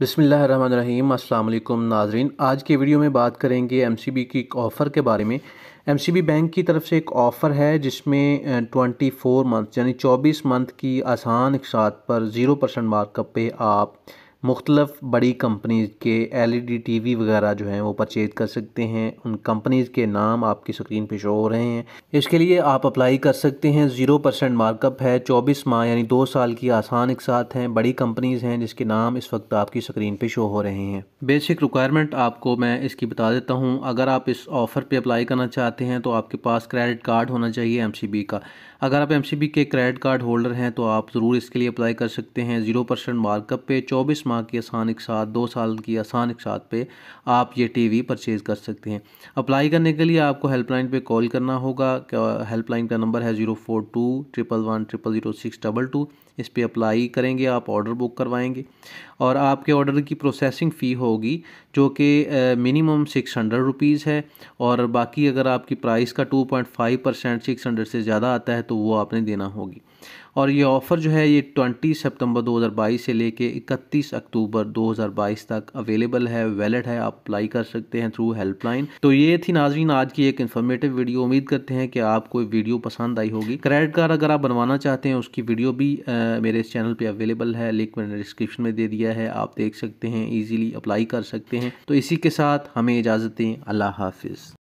बिसमीम अल्लाम नाजरीन। आज के वीडियो में बात करेंगे एम सी बी की एक ऑफ़र के बारे में। एम सी बी बैंक की तरफ़ से एक ऑफ़र है, जिसमें ट्वेंटी फोर मंथ, यानी चौबीस मंथ की आसान इकसात पर ज़ीरो परसेंट मार्कअप पे आप मुख्तलफ़ बड़ी कंपनीज़ के एलईडी टीवी वगैरह जो हैं वो परचेज कर सकते हैं। उन कंपनीज़ के नाम आपकी स्क्रीन पे शो हो रहे हैं। इसके लिए आप अप्लाई कर सकते हैं। ज़ीरो परसेंट मार्कअप है। चौबीस माह यानी दो साल की आसान एक साथ हैं। बड़ी कंपनीज़ हैं जिसके नाम इस वक्त आपकी स्क्रीन पे शो हो रहे हैं। बेसिक रिक्वायरमेंट आपको मैं इसकी बता देता हूँ। अगर आप इस ऑफ़र पर अप्लाई करना चाहते हैं तो आपके पास क्रेडिट कार्ड होना चाहिए एम सी बी का। अगर आप एम सी बी के क्रेडिट कार्ड होल्डर हैं तो आप ज़रूर इसके लिए अप्लाई कर सकते हैं। ज़ीरो परसेंट मार्कअप पे। चौबीस माह की आसान एक साथ, दो साल की आसान एक साथ पे आप ये टीवी परचेज़ कर सकते हैं। अप्लाई करने के लिए आपको हेल्पलाइन पे कॉल करना होगा। हेल्पलाइन का नंबर है zero four two triple one triple zero six double two इस पर अप्लाई करेंगे, आप ऑर्डर बुक करवाएँगे। और आपके ऑर्डर की प्रोसेसिंग फ़ी होगी, जो कि मिनिमम सिक्स हंड्रेड रुपीज़ है। और बाकी अगर आपकी प्राइस का two point five percent six hundred से ज़्यादा आता है तो वो आपने देना होगी। और ये ऑफ़र जो है ये ट्वेंटी सितंबर 2022 से लेके इकतीस अक्टूबर 2022 तक अवेलेबल है वैलिड है आप अप्लाई कर सकते हैं थ्रू हेल्पलाइन तो ये थी नाजरीन आज की एक इन्फॉर्मेटिव वीडियो उम्मीद करते हैं कि आपको वीडियो पसंद आई होगी। क्रेडिट कार्ड अगर आप बनवाना चाहते हैं उसकी वीडियो भी आ, मेरे इस चैनल पर अवेलेबल है। लिंक मैंने डिस्क्रिप्शन में दे दिया है। आप देख सकते हैं ईजिली अप्लाई कर सकते हैं। तो इसी के साथ हमें इजाज़त दें। अल्लाह हाफिज़।